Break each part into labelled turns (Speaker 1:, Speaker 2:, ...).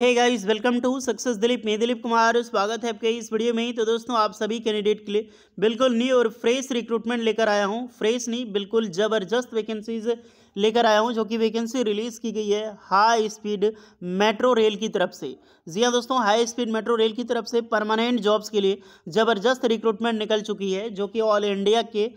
Speaker 1: Hey guys welcome to success Dilip मैं दिलीप कुमार स्वागत है आपके इस वीडियो में ही। तो दोस्तों, आप सभी कैंडिडेट के लिए बिल्कुल न्यू और फ्रेश रिक्रूटमेंट लेकर आया हूँ। फ्रेश नहीं, बिल्कुल ज़बरदस्त वैकेंसीज लेकर आया हूँ, जो कि वैकेंसी रिलीज़ की गई है हाई स्पीड मेट्रो रेल की तरफ़ से। जी हाँ दोस्तों हाई स्पीड मेट्रो रेल की तरफ़ से परमानेंट जॉब्स के लिए ज़बरदस्त रिक्रूटमेंट निकल चुकी है, जो कि ऑल इंडिया के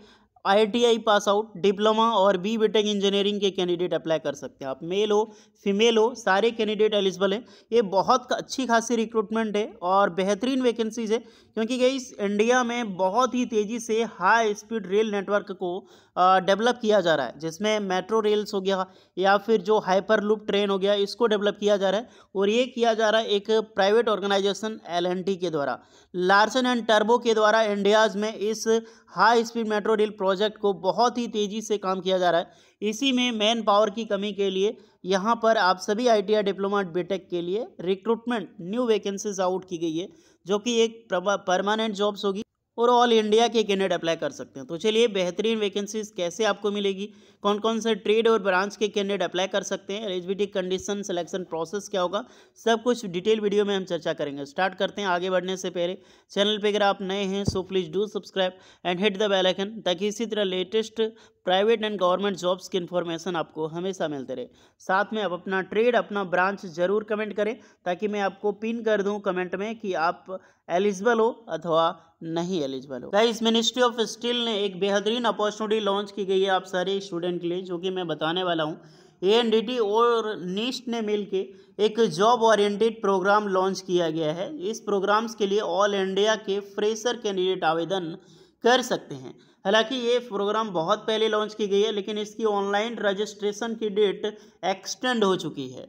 Speaker 1: आईटीआई पास आउट, डिप्लोमा और बी बीटेक इंजीनियरिंग के कैंडिडेट अप्लाई कर सकते हैं। आप मेल हो, फीमेल हो, सारे कैंडिडेट एलिजिबल हैं। ये बहुत अच्छी खासी रिक्रूटमेंट है और बेहतरीन वैकेंसीज है, क्योंकि गई इंडिया में बहुत ही तेज़ी से हाई स्पीड रेल नेटवर्क को डेवलप किया जा रहा है, जिसमें मेट्रो रेल्स हो गया या फिर जो हाइपर लूप ट्रेन हो गया, इसको डेवलप किया जा रहा है और ये किया जा रहा है एक प्राइवेट ऑर्गेनाइजेशन एल के द्वारा। लार्सन एंड टर्बो के द्वारा इंडियाज़ में इस high speed metro rail project को बहुत ही तेज़ी से काम किया जा रहा है। इसी में मैन पावर की कमी के लिए यहाँ पर आप सभी आई डिप्लोमा बीटेक के लिए रिक्रूटमेंट, न्यू वैकेंसीज आउट की गई है, जो कि एक परमानेंट जॉब्स होगी और ऑल इंडिया के कैंडिडेट अप्लाई कर सकते हैं। तो चलिए बेहतरीन वैकेंसीज कैसे आपको मिलेगी कौन कौन से ट्रेड और ब्रांच के कैंडिडेट अप्लाई कर सकते हैं एलिजिबिलिटी कंडीशन सिलेक्शन प्रोसेस क्या होगा, सब कुछ डिटेल वीडियो में हम चर्चा करेंगे। स्टार्ट करते हैं आगे बढ़ने से पहले। चैनल पर अगर आप नए हैं so please do subscribe and hit the bell icon ताकि इसी तरह latest private and government jobs की इन्फॉर्मेशन आपको हमेशा मिलते रहे। साथ में आप अपना ट्रेड अपना ब्रांच ज़रूर कमेंट करें ताकि मैं आपको पिन कर दूँ कमेंट में कि आप एलिजिबल हो अथवा नहीं एलिजिबल हो। गाइस मिनिस्ट्री ऑफ़ स्टील ने एक बेहतरीन अपॉर्चुनिटी लॉन्च की गई है। आप सारे स्टूडेंट के लिए, जो कि मैं बताने वाला हूँ। ए और नीस्ट ने मिल के एक जॉब ओरिएंटेड प्रोग्राम लॉन्च किया गया है। इस प्रोग्राम्स के लिए ऑल इंडिया के फ्रेशर कैंडिडेट आवेदन कर सकते हैं। हालाँकि ये प्रोग्राम बहुत पहले लॉन्च की गई है, लेकिन इसकी ऑनलाइन रजिस्ट्रेशन की डेट एक्सटेंड हो चुकी है।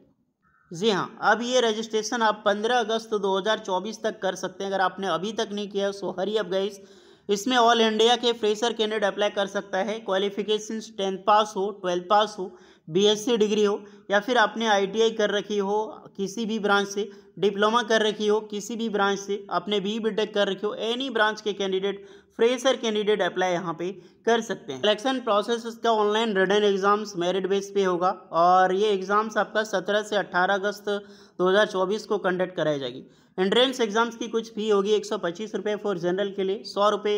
Speaker 1: जी हाँ अब ये रजिस्ट्रेशन आप 15 अगस्त 2024 तक कर सकते हैं। अगर आपने अभी तक नहीं किया सो हरी अब गई इसमें ऑल इंडिया के फ्रेशर कैंडिडेट अप्लाई कर सकता है। क्वालिफिकेशन टेंथ पास हो, ट्वेल्थ पास हो बीएससी डिग्री हो, या फिर आपने आईटीआई कर रखी हो, किसी भी ब्रांच से, डिप्लोमा कर रखी हो, किसी भी ब्रांच से अपने बी बीटेक कर रखी हो एनी ब्रांच के कैंडिडेट फ्रेशर कैंडिडेट अप्लाई यहाँ पे कर सकते हैं। सिलेक्शन प्रोसेस इसका online written exams merit base पे होगा और ये एग्ज़ाम्स आपका 17 से 18 अगस्त 2024 को कंडक्ट कराई जाएगी। एंट्रेंस एग्ज़ाम्स की कुछ फ़ी होगी एक सौ फॉर जनरल के लिए, सौ रुपये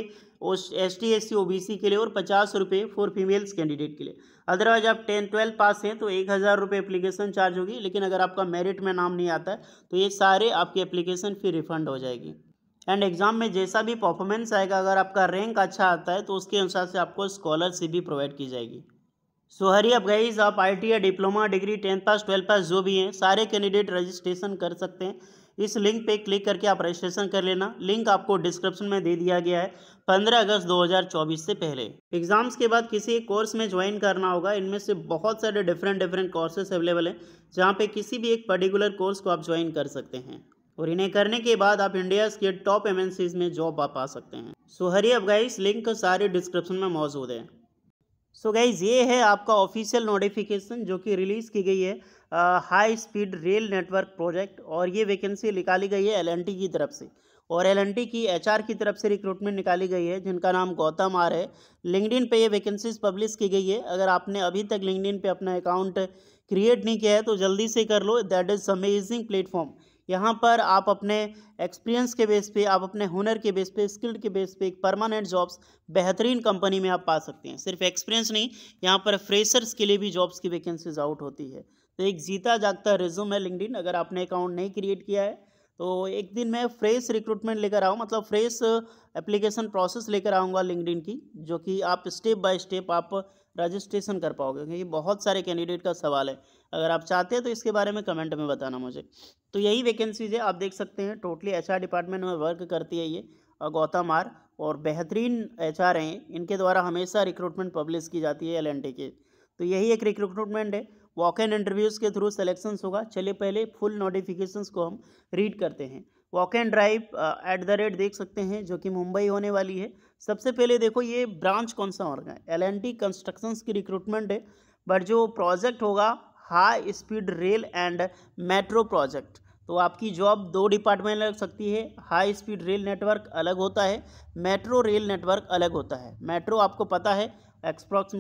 Speaker 1: S T S C O B C के लिए और पचास रुपये फॉर फीमेल्स कैंडिडेट के लिए। अदरवाइज़ आप टेंथ ट्वेल्थ पास हैं तो एक हज़ार रुपये एप्लीकेशन चार्ज होगी, लेकिन अगर आपका मेरिट में नाम नहीं आता है तो ये सारे आपकी एप्लीकेशन फ़ी रिफंड हो जाएगी। एंड एग्ज़ाम में जैसा भी परफॉर्मेंस आएगा, अगर आपका रैंक अच्छा आता है तो उसके अनुसार से आपको स्कॉलरशिप भी प्रोवाइड की जाएगी। सो हरी अब गाइज़ आप आई टी या diploma degree tenth pass twelfth pass जो भी हैं, सारे कैंडिडेट रजिस्ट्रेशन कर सकते हैं। इस लिंक पे क्लिक करके आप रजिस्ट्रेशन कर लेना। लिंक आपको डिस्क्रिप्शन में दे दिया गया है, पंद्रह अगस्त 2024 से पहले। एग्ज़ाम्स के बाद किसी एक कोर्स में ज्वाइन करना होगा, इनमें से बहुत सारे डिफरेंट डिफरेंट कोर्सेज अवेलेबल हैं, जहाँ पे किसी भी एक पर्टिकुलर कोर्स को आप ज्वाइन कर सकते हैं। और इन्हें करने के बाद आप इंडिया के टॉप एम में जॉब आप पा सकते हैं। सो हरी अब गाइस लिंक सारे डिस्क्रिप्शन में मौजूद है। सो गाइज़ ये है आपका ऑफिशियल नोटिफिकेशन जो कि रिलीज़ की गई है high speed rail network project और ये वैकेंसी निकाली गई है एलएनटी की तरफ़ से। और एलएनटी की एचआर की तरफ़ से रिक्रूटमेंट निकाली गई है, जिनका नाम गौतम आर है। लिंकडिन पे ये वैकेंसीज पब्लिश की गई है। अगर आपने अभी तक लिंकडिन पे अपना अकाउंट क्रिएट नहीं किया है तो जल्दी से कर लो। दैट इज़ अमेजिंग प्लेटफॉर्म यहाँ पर आप अपने एक्सपीरियंस के बेस पे, आप अपने हुनर के बेस पे स्किल्ड के बेस पे एक परमानेंट जॉब्स बेहतरीन कंपनी में आप पा सकते हैं। सिर्फ़ एक्सपीरियंस नहीं, यहाँ पर फ्रेशर्स के लिए भी जॉब्स की वैकेंसीज आउट होती है। तो एक जीता जागता रिज्यूम है लिंकडिन अगर आपने अकाउंट नहीं क्रिएट किया है तो एक दिन मैं फ्रेश रिक्रूटमेंट लेकर आऊँ मतलब फ्रेश एप्लीकेशन प्रोसेस लेकर आऊँगा लिंकडिन की, जो कि आप स्टेप बाय स्टेप आप रजिस्ट्रेशन कर पाओगे, क्योंकि बहुत सारे कैंडिडेट का सवाल है। अगर आप चाहते हैं तो इसके बारे में कमेंट में बताना मुझे। तो यही वैकेंसीज है, आप देख सकते हैं टोटली एचआर डिपार्टमेंट में वर्क करती है ये गौतम आर और बेहतरीन एच आर हैं, इनके द्वारा हमेशा रिक्रूटमेंट पब्लिश की जाती है एल के। तो यही एक रिक्रूटमेंट है वॉक एंड इंटरव्यूज़ के थ्रू सिलेक्शंस होगा, चलिए पहले फुल नोटिफिकेशंस को हम रीड करते हैं। Walk and drive at the rate देख सकते हैं, जो कि मुंबई होने वाली है। सबसे पहले देखो, ये ब्रांच कौन सा होगा एल एन टी कंस्ट्रक्शंस की रिक्रूटमेंट है बट जो प्रोजेक्ट होगा high speed rail and metro project. तो आपकी जॉब दो डिपार्टमेंट लग सकती है। हाई स्पीड रेल नेटवर्क अलग होता है, मेट्रो रेल नेटवर्क अलग होता है। मेट्रो आपको पता है एक्सप्रॉक्स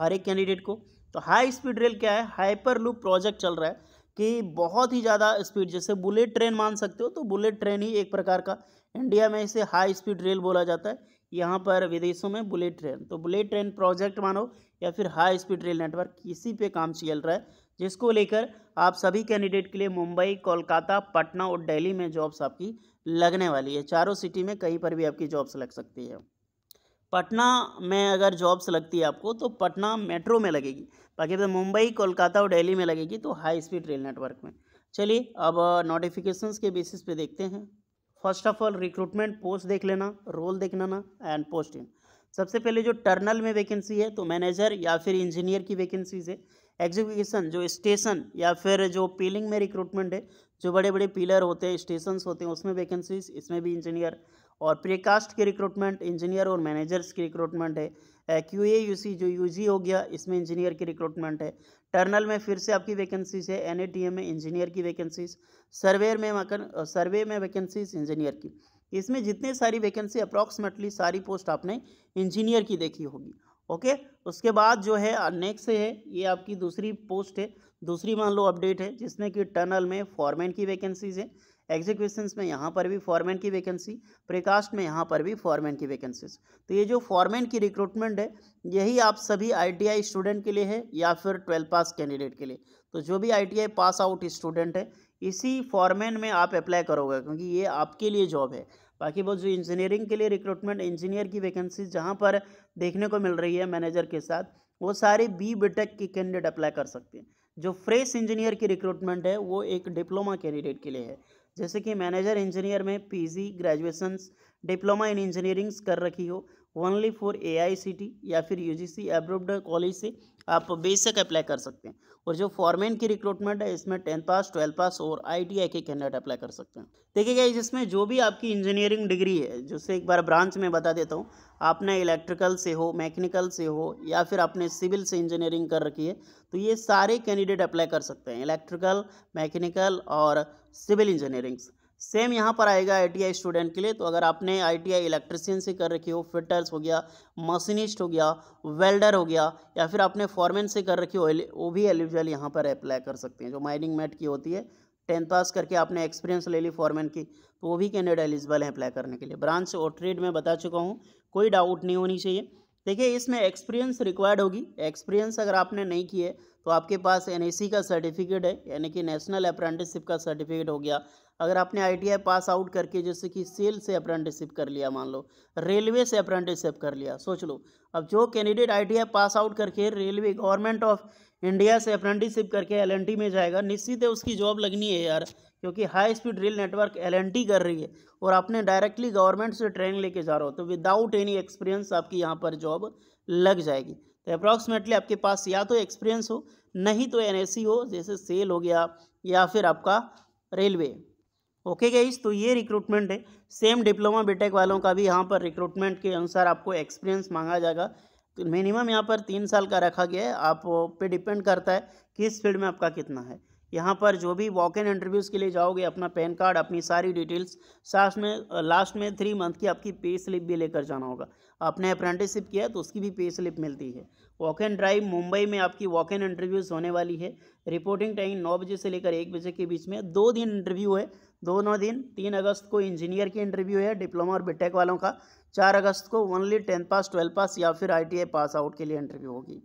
Speaker 1: हर एक कैंडिडेट को। तो हाई स्पीड रेल क्या है? हाइपर लूप प्रोजेक्ट चल रहा है कि बहुत ही ज़्यादा स्पीड, जैसे बुलेट ट्रेन मान सकते हो तो बुलेट ट्रेन ही एक प्रकार का, इंडिया में इसे हाई स्पीड रेल बोला जाता है। यहाँ पर विदेशों में बुलेट ट्रेन। तो बुलेट ट्रेन प्रोजेक्ट मानो या फिर हाई स्पीड रेल नेटवर्क, इसी पे काम चल रहा है। जिसको लेकर आप सभी कैंडिडेट के लिए मुंबई, कोलकाता, पटना और दिल्ली में जॉब्स आपकी लगने वाली है। चारों सिटी में कहीं पर भी आपकी जॉब्स लग सकती है। पटना में अगर जॉब्स लगती है आपको तो पटना मेट्रो में लगेगी। बाकी तो मुंबई, कोलकाता और दिल्ली में लगेगी तो हाई स्पीड रेल नेटवर्क में। चलिए, अब नोटिफिकेशंस के बेसिस पे देखते हैं। First of all, recruitment post देख लेना, रोल देख लेना एंड पोस्ट इन सबसे पहले जो टर्नल में वैकेंसी है तो मैनेजर या फिर इंजीनियर की वैकेंसीज है। एग्जीक्यूशन, जो स्टेशन या फिर जो पीलिंग में रिक्रूटमेंट है, जो बड़े बड़े पिलर होते हैं स्टेशन होते हैं, उसमें वैकेंसीज इसमें भी इंजीनियर और प्रीकास्ट की रिक्रूटमेंट इंजीनियर और मैनेजर्स की रिक्रूटमेंट है। क्यू ए यू सी जो यू जी हो गया, इसमें इंजीनियर की रिक्रूटमेंट है। टर्नल में फिर से आपकी वैकेंसीज है एन ए टी एम में इंजीनियर की वैकेंसीज सर्वेयर में मकन सर्वे में वैकेंसीज इंजीनियर की। इसमें जितने सारी वैकेंसी अप्रॉक्सीमेटली सारी पोस्ट आपने इंजीनियर की देखी होगी। ओके? उसके बाद जो है नेक्स्ट है, ये आपकी दूसरी पोस्ट है। दूसरी मान लो अपडेट है, जिसमें कि टनल में फॉरमैन की वैकेंसीज है एग्जीक्यूशन में यहाँ पर भी फॉरमैन की वैकेंसी प्रिकास्ट में यहाँ पर भी फॉरमैन की वैकेंसीज तो ये जो फॉरमैन की रिक्रूटमेंट है, यही आप सभी आईटीआई स्टूडेंट के लिए है, या फिर ट्वेल्थ पास कैंडिडेट के लिए। तो जो भी आईटीआई पास आउट स्टूडेंट है, इसी फॉरमैन में आप अप्लाई करोगे, क्योंकि ये आपके लिए जॉब है। बाकी वो जो इंजीनियरिंग के लिए रिक्रूटमेंट इंजीनियर की वैकेंसी जहाँ पर देखने को मिल रही है मैनेजर के साथ, वो सारे बी बीटेक की कैंडिडेट अप्लाई कर सकते हैं। जो फ्रेश इंजीनियर की रिक्रूटमेंट है, वो एक डिप्लोमा कैंडिडेट के लिए है। जैसे कि मैनेजर इंजीनियर में PG graduations diploma in engineerings कर रखी हो ओनली फॉर एआईसीटी या फिर यूजीसी अप्रूव्ड कॉलेज से आप बेसिक अप्लाई कर सकते हैं। और जो फॉरमैन की रिक्रूटमेंट है, इसमें टेंथ पास ट्वेल्थ पास और आईटीआई के कैंडिडेट अप्लाई कर सकते हैं। देखिएगा जिसमें जो भी आपकी इंजीनियरिंग डिग्री है जिससे एक बार ब्रांच में बता देता हूँ आपने इलेक्ट्रिकल से हो मैकेनिकल से हो, या फिर आपने सिविल से इंजीनियरिंग कर रखी है तो ये सारे कैंडिडेट अप्लाई कर सकते हैं। इलेक्ट्रिकल मैकेनिकल और सिविल इंजीनियरिंग्स सेम यहाँ पर आएगा आईटीआई स्टूडेंट के लिए। तो अगर आपने आईटीआई इलेक्ट्रिशियन से कर रखी हो फिटर्स हो गया मशीनिस्ट हो गया वेल्डर हो गया, या फिर आपने फॉरमैन से कर रखी हो वो भी एलिजिबल यहाँ पर अप्लाई कर सकते हैं, जो माइनिंग मेट की होती है। टेंथ पास करके आपने एक्सपीरियंस ले ली फॉरमैन की तो वो भी कैंडिडेट एलिजिबल है अप्लाई करने के लिए। ब्रांच और ट्रेड में बता चुका हूँ, कोई डाउट नहीं होनी चाहिए। देखिए, इसमें एक्सपीरियंस रिक्वायर्ड होगी। एक्सपीरियंस अगर आपने नहीं किए तो आपके पास एनएसी का सर्टिफिकेट है, यानी कि नेशनल अप्रेंटिसशिप का सर्टिफिकेट हो गया। अगर आपने आईटीआई पास आउट करके, जैसे कि सेल से अप्रेंटिसशिप कर लिया, मान लो रेलवे से अप्रेंटिसशिप कर लिया, सोच लो। अब जो कैंडिडेट आईटीआई पास आउट करके रेलवे गवर्नमेंट ऑफ़ इंडिया से अप्रेंटिसशिप करके एलएनटी में जाएगा। निश्चित है उसकी जॉब लगनी है यार, क्योंकि high speed rail network LNT कर रही है और आपने डायरेक्टली गवर्नमेंट से ट्रेन लेके जा रहे हो तो विदाउट एनी एक्सपीरियंस आपकी यहाँ पर जॉब लग जाएगी। तो अप्रॉक्सीमेटली आपके पास या तो एक्सपीरियंस हो, नहीं तो एन हो, जैसे सेल हो गया या फिर आपका रेलवे ओके गाइस तो ये रिक्रूटमेंट है। सेम डिप्लोमा बीटेक वालों का भी यहाँ पर रिक्रूटमेंट के अनुसार आपको एक्सपीरियंस मांगा जाएगा। मिनिमम यहाँ पर तीन साल का रखा गया है। आप पे डिपेंड करता है किस फ़ील्ड में आपका कितना है। यहाँ पर जो भी वॉक इन इंटरव्यूज़ के लिए जाओगे, अपना पैन कार्ड, अपनी सारी डिटेल्स साथ में लास्ट में थ्री मंथ की आपकी पे स्लिप भी लेकर जाना होगा। आपने अप्रेंटिसशिप किया तो उसकी भी पे स्लिप मिलती है। वॉक एंड ड्राइव मुंबई में आपकी वॉक इन इंटरव्यूज़ होने वाली है। रिपोर्टिंग टाइम नौ बजे से लेकर एक बजे के बीच में दो दिन इंटरव्यू है। दोनों दिन, तीन अगस्त को इंजीनियर की इंटरव्यू है डिप्लोमा और बीटेक वालों का। चार अगस्त को only tenth pass twelfth pass या फिर आई पास आउट के लिए इंटरव्यू होगी।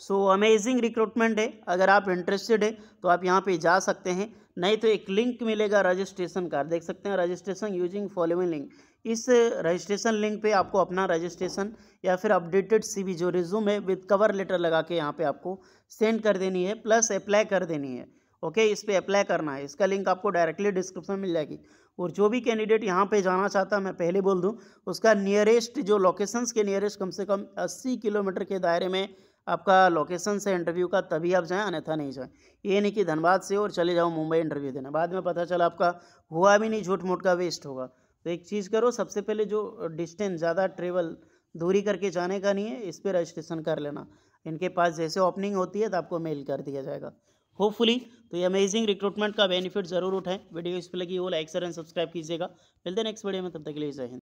Speaker 1: सो अमेजिंग रिक्रूटमेंट है। अगर आप इंटरेस्टेड है तो आप यहाँ पे जा सकते हैं। नहीं तो एक लिंक मिलेगा रजिस्ट्रेशन का। देख सकते हैं रजिस्ट्रेशन यूजिंग फॉलोइंग लिंक इस रजिस्ट्रेशन लिंक पे आपको अपना रजिस्ट्रेशन या फिर अपडेटेड सीवी जो रिज्यूम है विद कवर लेटर लगा के यहाँ पे आपको सेंड कर देनी है प्लस अप्लाई कर देनी है। ओके? इस पर अप्लाई करना है। इसका लिंक आपको डायरेक्टली डिस्क्रिप्शन मिल जाएगी। और जो भी कैंडिडेट यहाँ पे जाना चाहता है, मैं पहले बोल दूँ, उसका नियरेस्ट जो लोकेशंस के नियरेस्ट कम से कम 80 किलोमीटर के दायरे में आपका लोकेशन से इंटरव्यू का, तभी आप जाएँ, अन्यथा नहीं जाएँ। ये नहीं कि धनबाद से और चले जाओ मुंबई इंटरव्यू देने। बाद में पता चला आपका हुआ भी नहीं झूठ मूठ का वेस्ट होगा। तो एक चीज़ करो, सबसे पहले जो डिस्टेंस ज़्यादा ट्रेवल दूरी करके जाने का नहीं है, इस पर रजिस्ट्रेशन कर लेना। इनके पास जैसे ओपनिंग होती है तो आपको मेल कर दिया जाएगा। होपफुली तो ये अमेजिंग रिक्रूटमेंट का बेनिफिट ज़रूर उठाएँ। वीडियो इस पर लगी वो लाइक सर एंड सब्सक्राइब कीजिएगा। मिलते हैं नेक्स्ट वीडियो में, तब तक के लिए जय हिंद।